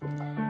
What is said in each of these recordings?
Bye.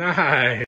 Nice.